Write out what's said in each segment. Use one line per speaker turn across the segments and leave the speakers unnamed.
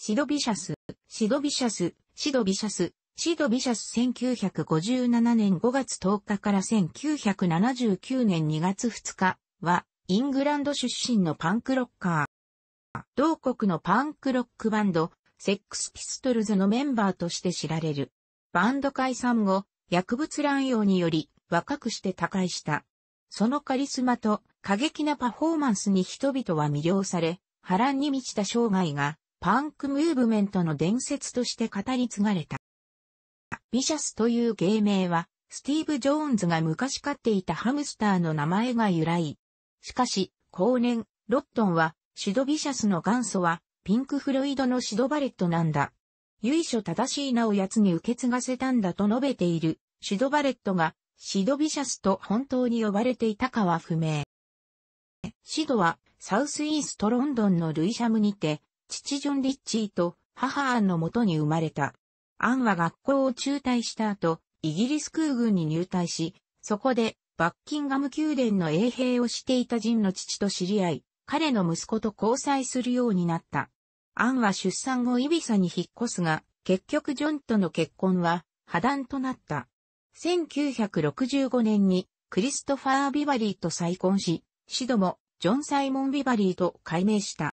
シドビシャス、シドビシャス、シドビシャス、シドビシャス1957年5月10日から1979年2月2日は、イングランド出身のパンクロッカー。同国のパンクロックバンド、セックスピストルズのメンバーとして知られる。バンド解散後、薬物乱用により若くして他界した。そのカリスマと過激なパフォーマンスに人々は魅了され、波乱に満ちた生涯がパンクムーブメントの伝説として語り継がれた。ビシャスという芸名は、スティーブ・ジョーンズが昔飼っていたハムスターの名前が由来。しかし、後年、ロットンは、シド・ビシャスの元祖は、ピンク・フロイドのシド・バレットなんだ。由緒正しい名を奴に受け継がせたんだと述べている、シド・バレットが、シド・ビシャスと本当に呼ばれていたかは不明。シドは、サウスイーストロンドンのルイシャムにて、父ジョン・リッチーと母アンのもとに生まれた。アンは学校を中退した後、イギリス空軍に入隊し、そこでバッキンガム宮殿の衛兵をしていたジンの父と知り合い、彼の息子と交際するようになった。アンは出産後イビサに引っ越すが、結局ジョンとの結婚は破談となった。1965年にクリストファー・ビバリーと再婚し、シドもジョン・サイモン・ビバリーと改名した。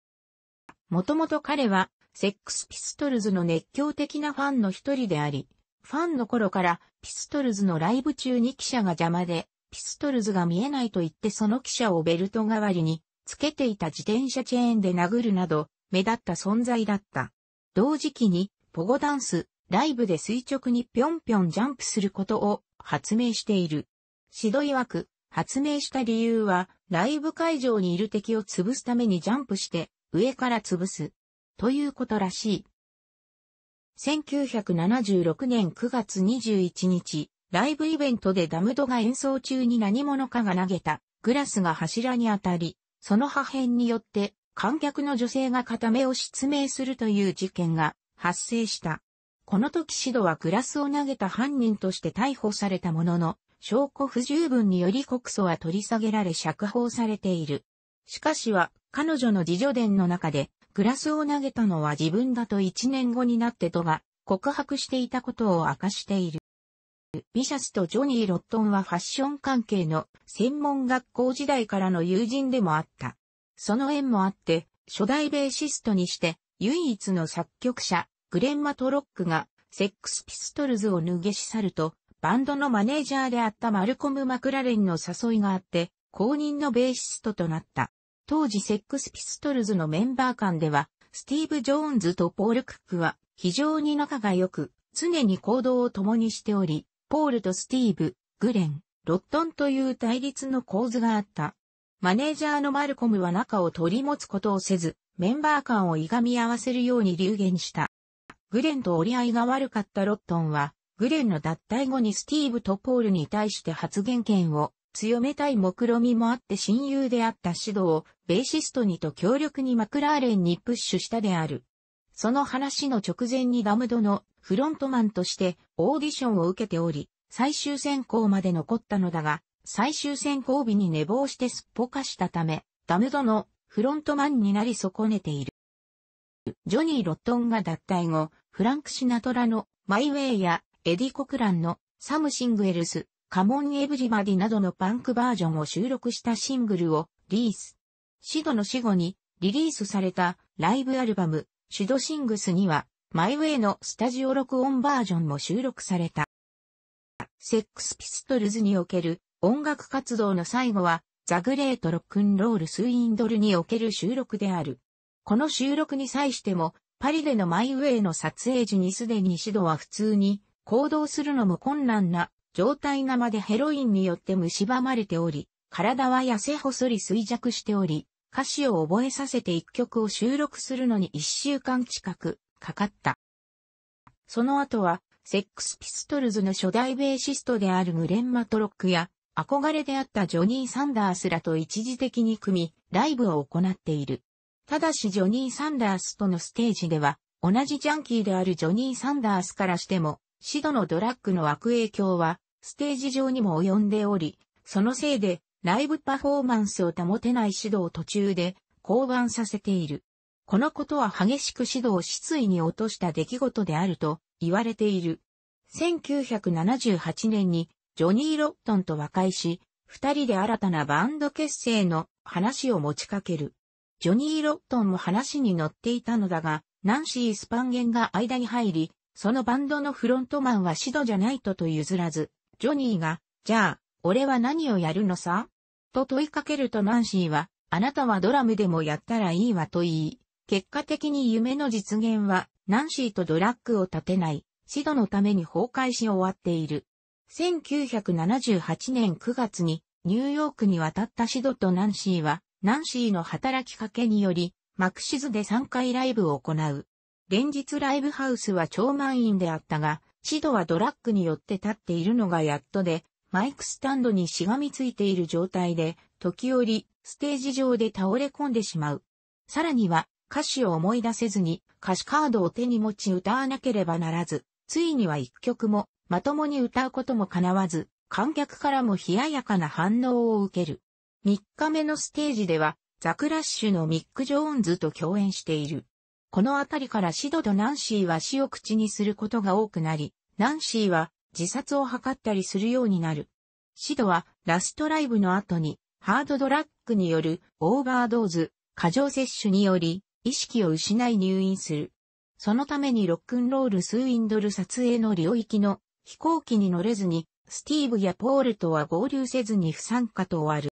もともと彼は、セックスピストルズの熱狂的なファンの一人であり、ファンの頃からピストルズのライブ中に記者が邪魔で、ピストルズが見えないと言ってその記者をベルト代わりに、つけていた自転車チェーンで殴るなど、目立った存在だった。同時期に、ポゴダンス、ライブで垂直にぴょんぴょんジャンプすることを発明している。指導曰く、発明した理由は、ライブ会場にいる敵を潰すためにジャンプして、上から潰す。ということらしい。1976年9月21日、ライブイベントでダムドが演奏中に何者かが投げたグラスが柱に当たり、その破片によって観客の女性が片目を失明するという事件が発生した。この時シドはグラスを投げた犯人として逮捕されたものの、証拠不十分により告訴は取り下げられ釈放されている。しかしは彼女の自助伝の中で、グラスを投げたのは自分だと1年後になってとが告白していたことを明かしている。ビシャスとジョニー・ロットンはファッション関係の専門学校時代からの友人でもあった。その縁もあって、初代ベーシストにして唯一の作曲者、グレンマ・トロックがセックスピストルズを脱げし去ると、バンドのマネージャーであったマルコム・マクラレンの誘いがあって、公認のベーシストとなった。当時セックスピストルズのメンバー間では、スティーブ・ジョーンズとポール・クックは非常に仲が良く、常に行動を共にしており、ポールとスティーブ、グレン、ロットンという対立の構図があった。マネージャーのマルコムは仲を取り持つことをせず、メンバー間をいがみ合わせるように流言した。グレンと折り合いが悪かったロットンは、グレンの脱退後にスティーブとポールに対して発言権を強めたい目論みもあって親友であった指導をベーシストにと強力にマクラーレンにプッシュしたである。その話の直前にダムドのフロントマンとしてオーディションを受けており、最終選考まで残ったのだが、最終選考日に寝坊してすっぽかしたため、ダムドのフロントマンになり損ねている。ジョニー・ロットンが脱退後、フランク・シナトラのマイ・ウェイやエディ・コクランのサム・シングエルス、カモンエブリバディなどのパンクバージョンを収録したシングルをリリース。シドの死後にリリースされたライブアルバムシドシングスにはマイウェイのスタジオ録音バージョンも収録された。セックスピストルズにおける音楽活動の最後はザ・グレート・ロックンロール・スインドルにおける収録である。この収録に際してもパリでのマイウェイの撮影時にすでにシドは普通に行動するのも困難な状態生でヘロインによって蝕まれており、体は痩せ細り衰弱しており、歌詞を覚えさせて一曲を収録するのに一週間近くかかった。その後は、セックスピストルズの初代ベーシストであるグレン・マトロックや、憧れであったジョニー・サンダースらと一時的に組み、ライブを行っている。ただしジョニー・サンダースとのステージでは、同じジャンキーであるジョニー・サンダースからしても、シドのドラッグの悪影響は、ステージ上にも及んでおり、そのせいで、ライブパフォーマンスを保てない指導を途中で降板させている。このことは激しく指導を失意に落とした出来事であると言われている。1978年にジョニー・ロットンと和解し、二人で新たなバンド結成の話を持ちかける。ジョニー・ロットンも話に乗っていたのだが、ナンシー・スパンゲンが間に入り、そのバンドのフロントマンはシドじゃないとと譲らず、ジョニーが、じゃあ、俺は何をやるのさ？と問いかけるとナンシーは、あなたはドラムでもやったらいいわと言い、結果的に夢の実現は、ナンシーとドラッグを立てない、シドのために崩壊し終わっている。1978年9月にニューヨークに渡ったシドとナンシーは、ナンシーの働きかけにより、マクシズで3回ライブを行う。連日ライブハウスは超満員であったが、シドはドラッグによって立っているのがやっとで、マイクスタンドにしがみついている状態で、時折、ステージ上で倒れ込んでしまう。さらには、歌詞を思い出せずに、歌詞カードを手に持ち歌わなければならず、ついには一曲も、まともに歌うことも叶わず、観客からも冷ややかな反応を受ける。3日目のステージでは、ザクラッシュのミック・ジョーンズと共演している。このあたりからシドとナンシーは死を口にすることが多くなり、ナンシーは自殺を図ったりするようになる。シドはラストライブの後にハードドラッグによるオーバードーズ、過剰摂取により意識を失い入院する。そのためにロックンロールスウィンドル撮影の領域の飛行機に乗れずに、スティーブやポールとは合流せずに不参加と終わる。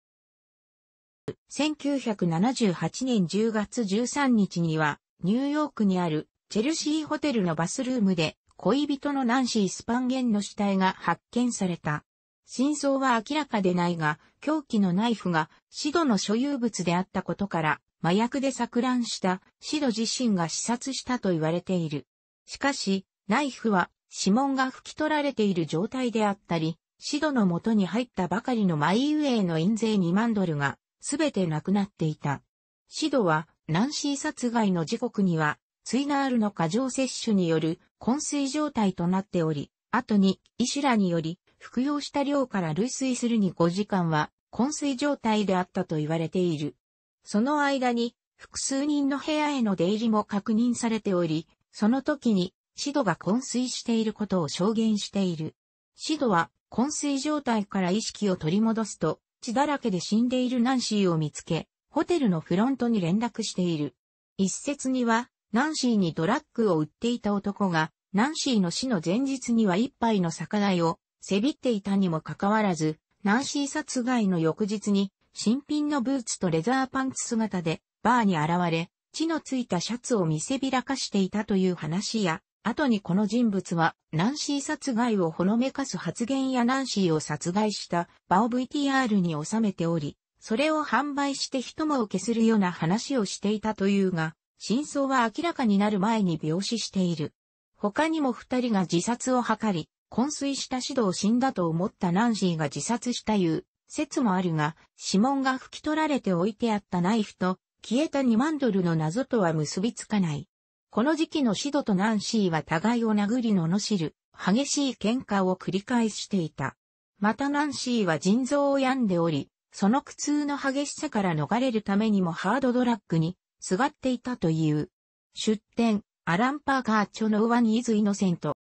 1978年10月13日には、ニューヨークにあるチェルシーホテルのバスルームで恋人のナンシー・スパンゲンの死体が発見された。真相は明らかでないが、凶器のナイフがシドの所有物であったことから、麻薬で錯乱したシド自身が視察したと言われている。しかし、ナイフは指紋が拭き取られている状態であったり、シドの元に入ったばかりのマイウェイの印税2万ドルがすべてなくなっていた。シドはナンシー殺害の時刻には、ツイナールの過剰摂取による昏睡状態となっており、後に医師らにより服用した量から類推するに5時間は昏睡状態であったと言われている。その間に複数人の部屋への出入りも確認されており、その時にシドが昏睡していることを証言している。シドは昏睡状態から意識を取り戻すと血だらけで死んでいるナンシーを見つけ、ホテルのフロントに連絡している。一説には、ナンシーにドラッグを売っていた男が、ナンシーの死の前日には一杯の酒代をせびっていたにもかかわらず、ナンシー殺害の翌日に、新品のブーツとレザーパンツ姿でバーに現れ、血のついたシャツを見せびらかしていたという話や、後にこの人物は、ナンシー殺害をほのめかす発言やナンシーを殺害した場を VTR に収めており、それを販売して人も受けするような話をしていたというが、真相は明らかになる前に病死している。他にも二人が自殺を図り、昏睡した指導死んだと思ったナンシーが自殺したいう説もあるが、指紋が拭き取られて置いてあったナイフと消えた2万ドルの謎とは結びつかない。この時期のシドとナンシーは互いを殴り罵る、激しい喧嘩を繰り返していた。またナンシーは腎臓を病んでおり、その苦痛の激しさから逃れるためにもハードドラッグにすがっていたという。出典、アラン・パーカー著のワニーズ・イノセント。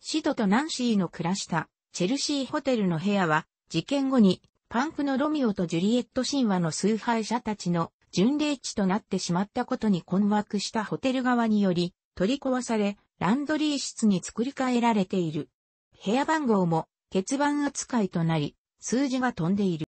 シドとナンシーの暮らしたチェルシーホテルの部屋は事件後にパンクのロミオとジュリエット神話の崇拝者たちの巡礼地となってしまったことに困惑したホテル側により取り壊されランドリー室に作り変えられている。部屋番号も欠番扱いとなり、数字が飛んでいる。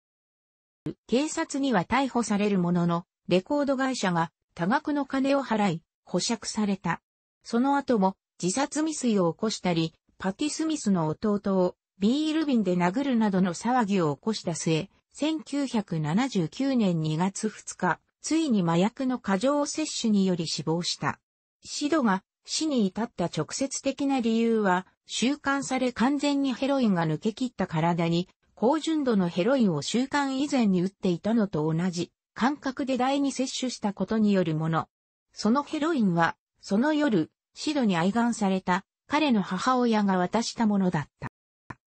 警察には逮捕されるものの、レコード会社が多額の金を払い、保釈された。その後も自殺未遂を起こしたり、パティ・スミスの弟をビール瓶で殴るなどの騒ぎを起こした末、1979年2月2日、ついに麻薬の過剰摂取により死亡した。シドが死に至った直接的な理由は、習慣され完全にヘロインが抜け切った体に高純度のヘロインを習慣以前に打っていたのと同じ感覚で第二摂取したことによるもの。そのヘロインは、その夜、シドに愛願された彼の母親が渡したものだった。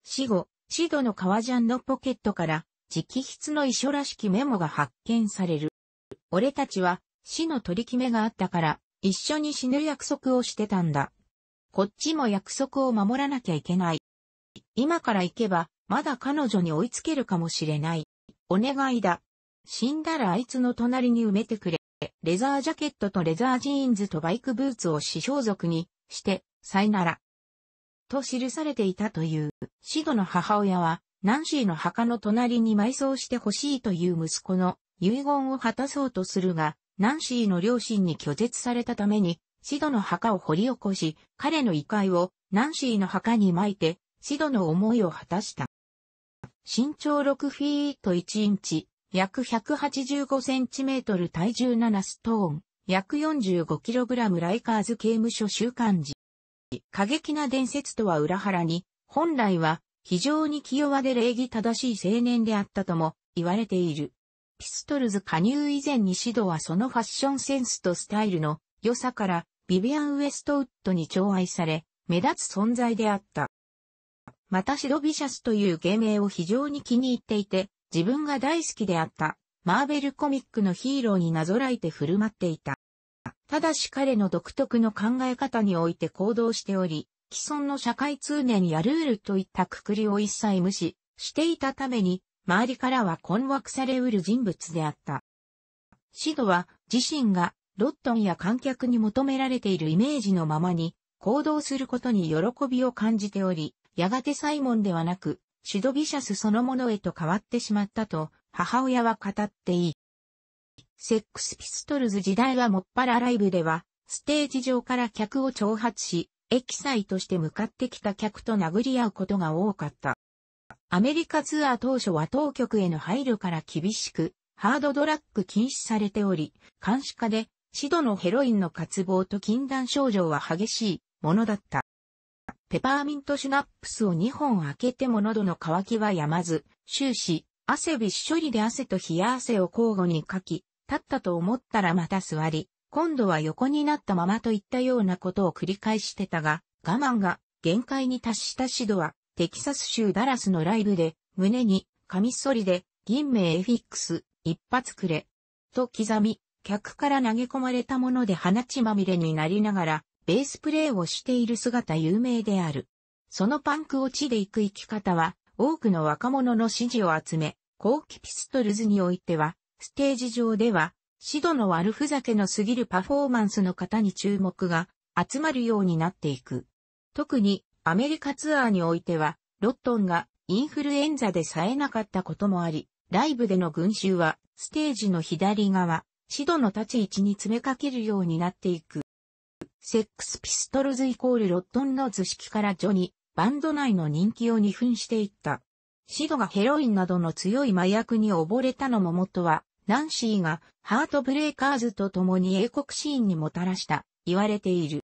死後、シドの革ジャンのポケットから直筆の遺書らしきメモが発見される。俺たちは死の取り決めがあったから、一緒に死ぬ約束をしてたんだ。こっちも約束を守らなきゃいけない。今から行けば、まだ彼女に追いつけるかもしれない。お願いだ。死んだらあいつの隣に埋めてくれ。レザージャケットとレザージーンズとバイクブーツを私装束にして、さいなら。と記されていたという。シドの母親は、ナンシーの墓の隣に埋葬してほしいという息子の遺言を果たそうとするが、ナンシーの両親に拒絶されたために、シドの墓を掘り起こし、彼の遺骸をナンシーの墓に撒いて、シドの思いを果たした。身長6フィート1インチ、約185センチメートル体重7ストーン、約45キログラムライカーズ刑務所週刊時。過激な伝説とは裏腹に、本来は非常に清和で礼儀正しい青年であったとも言われている。ピストルズ加入以前にシドはそのファッションセンスとスタイルの良さからビビアン・ウエストウッドに寵愛され、目立つ存在であった。またシド・ビシャスという芸名を非常に気に入っていて、自分が大好きであったマーベルコミックのヒーローになぞらえて振る舞っていた。ただし彼の独特の考え方において行動しており、既存の社会通念やルールといったくくりを一切無視していたために、周りからは困惑されうる人物であった。シドは自身がロットンや観客に求められているイメージのままに行動することに喜びを感じており、やがてサイモンではなく、シドビシャスそのものへと変わってしまったと母親は語っていい。セックスピストルズ時代はもっぱらライブでは、ステージ上から客を挑発し、エキサイとして向かってきた客と殴り合うことが多かった。アメリカツアー当初は当局への配慮から厳しく、ハードドラッグ禁止されており、監視下で、シドのヘロインの渇望と禁断症状は激しいものだった。ペパーミントシュナップスを2本開けても喉の渇きはやまず、終始、汗びっしょりで汗と冷や汗を交互にかき、立ったと思ったらまた座り、今度は横になったままといったようなことを繰り返してたが、我慢が限界に達したシドは、テキサス州ダラスのライブで、胸に、カミソリで、銀名エフィックス、一発くれ。と刻み、客から投げ込まれたもので鼻血まみれになりながら、ベースプレーをしている姿有名である。そのパンク落ちで行く生き方は、多くの若者の支持を集め、後期ピストルズにおいては、ステージ上では、シドの悪ふざけの過ぎるパフォーマンスの方に注目が集まるようになっていく。特にアメリカツアーにおいては、ロットンがインフルエンザで冴えなかったこともあり、ライブでの群衆はステージの左側、シドの立ち位置に詰めかけるようになっていく。セックスピストルズイコールロットンの図式からジョニ、バンド内の人気を二分していった。シドがヘロインなどの強い麻薬に溺れたのも元は、ナンシーがハートブレイカーズと共に英国シーンにもたらした言われている。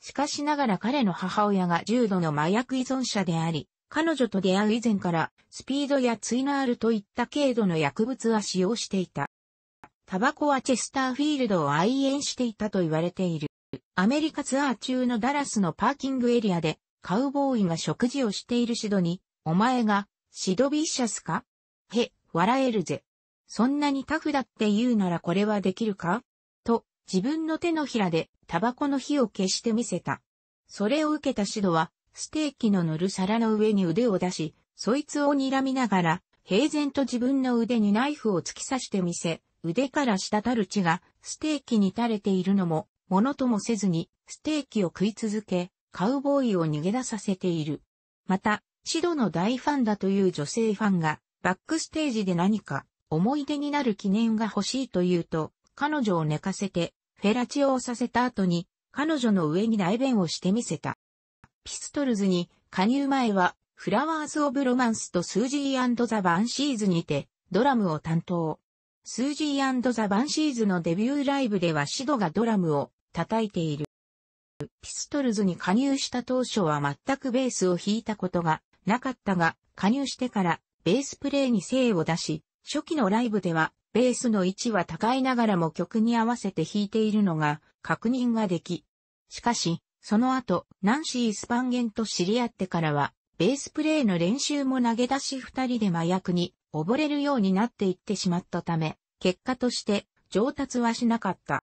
しかしながら彼の母親が重度の麻薬依存者であり、彼女と出会う以前からスピードやツイナールといった軽度の薬物は使用していた。タバコはチェスターフィールドを愛煙していたと言われている。アメリカツアー中のダラスのパーキングエリアでカウボーイが食事をしているシドに、お前がシドビッシャスか？へ、笑えるぜ。そんなにタフだって言うならこれはできるか？と自分の手のひらでタバコの火を消してみせた。それを受けたシドは、ステーキの乗る皿の上に腕を出し、そいつを睨みながら、平然と自分の腕にナイフを突き刺してみせ、腕から滴る血がステーキに垂れているのも、ものともせずに、ステーキを食い続け、カウボーイを逃げ出させている。また、シドの大ファンだという女性ファンが、バックステージで何か思い出になる記念が欲しいと言うと、彼女を寝かせて、フェラチオをさせた後に、彼女の上に排便をしてみせた。ピストルズに加入前は、フラワーズ・オブ・ロマンスとスージーザ・バンシーズにて、ドラムを担当。スージーザ・バンシーズのデビューライブではシドがドラムを叩いている。ピストルズに加入した当初は全くベースを弾いたことがなかったが、加入してからベースプレイに精を出し、初期のライブではベースの位置は高いながらも曲に合わせて弾いているのが確認ができ。しかし、その後、ナンシー・スパンゲンと知り合ってからは、ベースプレイの練習も投げ出し二人で麻薬に溺れるようになっていってしまったため、結果として、上達はしなかった。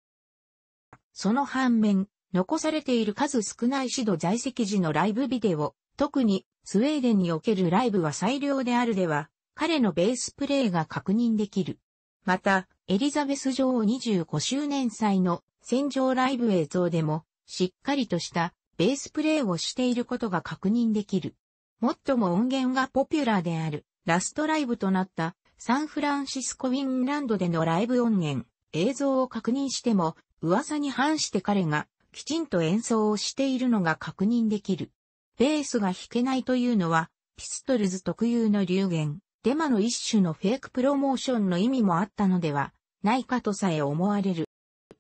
その反面、残されている数少ないシド在籍時のライブビデオ、特にスウェーデンにおけるライブは最良であるでは、彼のベースプレイが確認できる。また、エリザベス女王25周年祭の戦場ライブ映像でも、しっかりとしたベースプレイをしていることが確認できる。最も音源がポピュラーであるラストライブとなったサンフランシスコウィンランドでのライブ音源、映像を確認しても、噂に反して彼がきちんと演奏をしているのが確認できる。ベースが弾けないというのは、ピストルズ特有の流言、デマの一種のフェイクプロモーションの意味もあったのではないかとさえ思われる。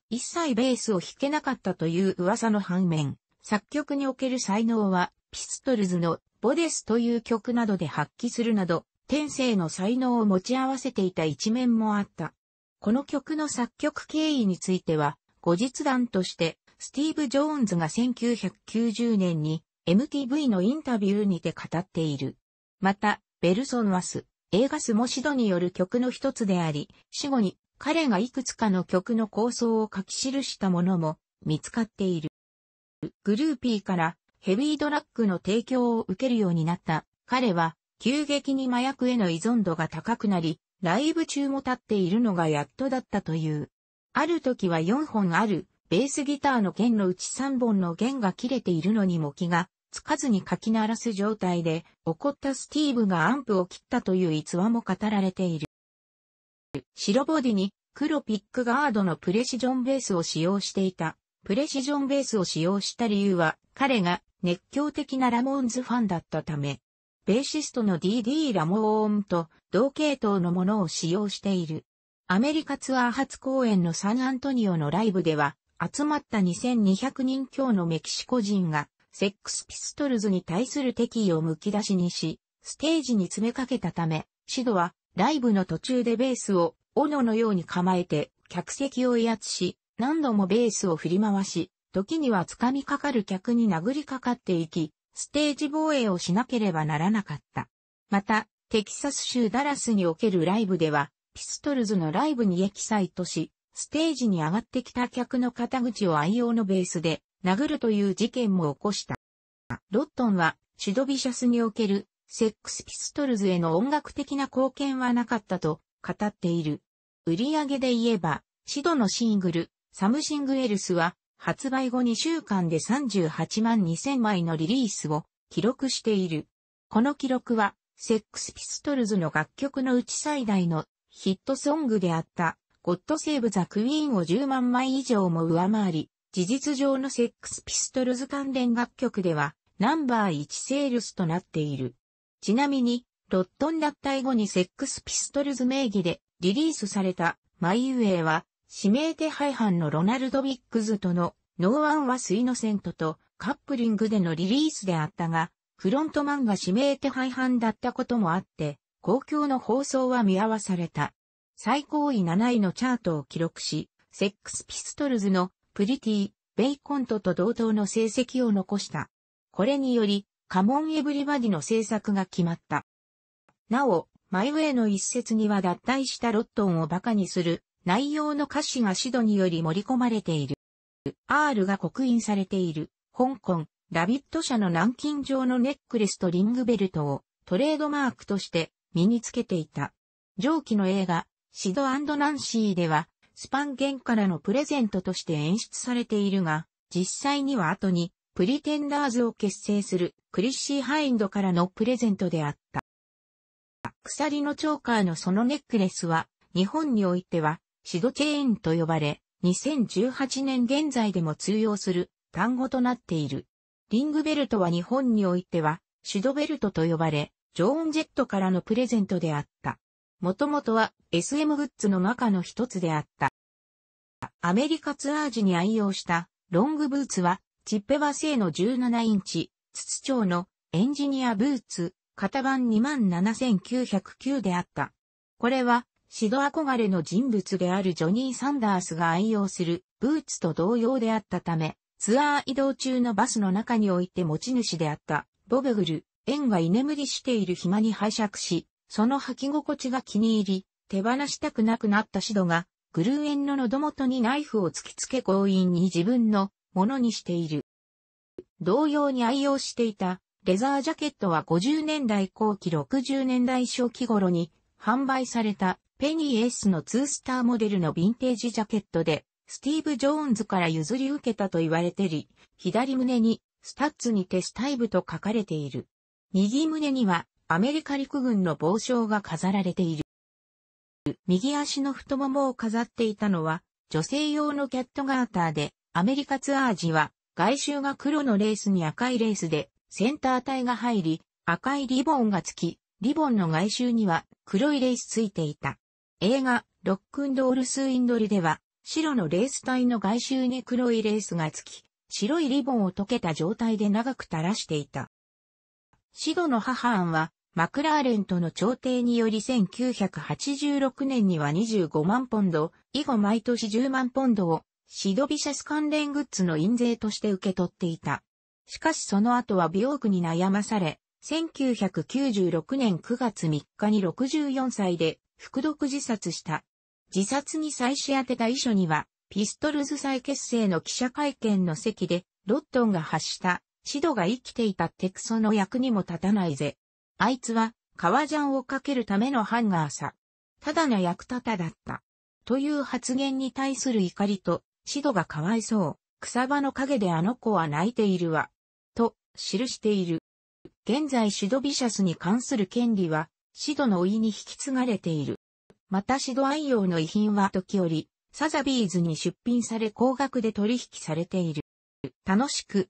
一切ベースを弾けなかったという噂の反面、作曲における才能は、ピストルズのボデスという曲などで発揮するなど、天性の才能を持ち合わせていた一面もあった。この曲の作曲経緯については、後日談として、スティーブ・ジョーンズが1990年に MTV のインタビューにて語っている。また、ベルソンワス、映画スモシドによる曲の一つであり、死後に彼がいくつかの曲の構想を書き記したものも見つかっている。グルーピーからヘビードラッグの提供を受けるようになった彼は急激に麻薬への依存度が高くなり、ライブ中も立っているのがやっとだったという。ある時は4本あるベースギターの弦のうち3本の弦が切れているのにも気がつかずに書き鳴らす状態で、怒ったスティーブがアンプを切ったという逸話も語られている。白ボディに黒ピックガードのプレシジョンベースを使用していた。プレシジョンベースを使用した理由は、彼が熱狂的なラモーンズファンだったため、ベーシストの DD ラモーンと同系統のものを使用している。アメリカツアー初公演のサンアントニオのライブでは、集まった2200人強のメキシコ人が、セックスピストルズに対する敵意を剥き出しにし、ステージに詰めかけたため、シドは、ライブの途中でベースを、斧のように構えて、客席を威圧し、何度もベースを振り回し、時には掴みかかる客に殴りかかっていき、ステージ防衛をしなければならなかった。また、テキサス州ダラスにおけるライブでは、ピストルズのライブにエキサイトし、ステージに上がってきた客の肩口を愛用のベースで殴るという事件も起こした。ロットンはシドビシャスにおけるセックスピストルズへの音楽的な貢献はなかったと語っている。売り上げで言えば、シドのシングル、サムシングエルスは発売後2週間で38万2000枚のリリースを記録している。この記録は、セックスピストルズの楽曲のうち最大のヒットソングであったゴッドセーブ・ザ・クイーンを10万枚以上も上回り、事実上のセックスピストルズ関連楽曲では、ナンバー1セールスとなっている。ちなみに、ロットン脱退後にセックスピストルズ名義でリリースされたマイウェイは、指名手配犯のロナルド・ビッグズとのノーワン・イズ・イノセントとカップリングでのリリースであったが、フロントマンが指名手配犯だったこともあって、公共の放送は見合わされた。最高位7位のチャートを記録し、セックスピストルズのプリティ・ベイカントと同等の成績を残した。これにより、カモンエブリバディの制作が決まった。なお、マイウェイの一節には脱退したロットンを馬鹿にする内容の歌詞がシドにより盛り込まれている。R が刻印されている、香港、ラビット社の南京錠のネックレスとリングベルトをトレードマークとして身につけていた。上記の映画、シドナンシーでは、スパンゲンからのプレゼントとして演出されているが、実際には後に、プリテンダーズを結成するクリッシーハインドからのプレゼントであった。鎖のチョーカーのそのネックレスは、日本においては、シドチェーンと呼ばれ、2018年現在でも通用する単語となっている。リングベルトは日本においては、シドベルトと呼ばれ、ジョーン・ジェットからのプレゼントであった。もともとは SM グッズの中の一つであった。アメリカツアー時に愛用したロングブーツはチッペバ製の17インチ筒状のエンジニアブーツ型番27909であった。これはシド憧れの人物であるジョニー・サンダースが愛用するブーツと同様であったため、ツアー移動中のバスの中において持ち主であったボブグル、エンが居眠りしている暇に拝借し、その履き心地が気に入り、手放したくなくなったシドが、グルーエンの喉元にナイフを突きつけ強引に自分のものにしている。同様に愛用していたレザージャケットは50年代後期60年代初期頃に販売されたペニー S のツースターモデルのヴィンテージジャケットでスティーブ・ジョーンズから譲り受けたと言われており、左胸にスタッズにテスタイブと書かれている。右胸にはアメリカ陸軍の帽章が飾られている。右足の太ももを飾っていたのは、女性用のキャットガーターで、アメリカツアー時は、外周が黒のレースに赤いレースで、センター体が入り、赤いリボンがつき、リボンの外周には黒いレースついていた。映画、ロックンドールスインドルでは、白のレース体の外周に黒いレースがつき、白いリボンを溶けた状態で長く垂らしていた。シドの母案は、マクラーレンとの調停により1986年には25万ポンド、以後毎年10万ポンドをシドビシャス関連グッズの印税として受け取っていた。しかしその後は美容区に悩まされ、1996年9月3日に64歳で服毒自殺した。自殺に再し当てた遺書には、ピストルズ再結成の記者会見の席で、ロットンが発した、シドが生きていたってクソの役にも立たないぜ。あいつは、革ジャンをかけるためのハンガーさ。ただの役立ただった。という発言に対する怒りと、シドがかわいそう。草場の陰であの子は泣いているわ。と、記している。現在シドビシャスに関する権利は、シドの老いに引き継がれている。またシド愛用の遺品は時折、サザビーズに出品され高額で取引されている。楽しく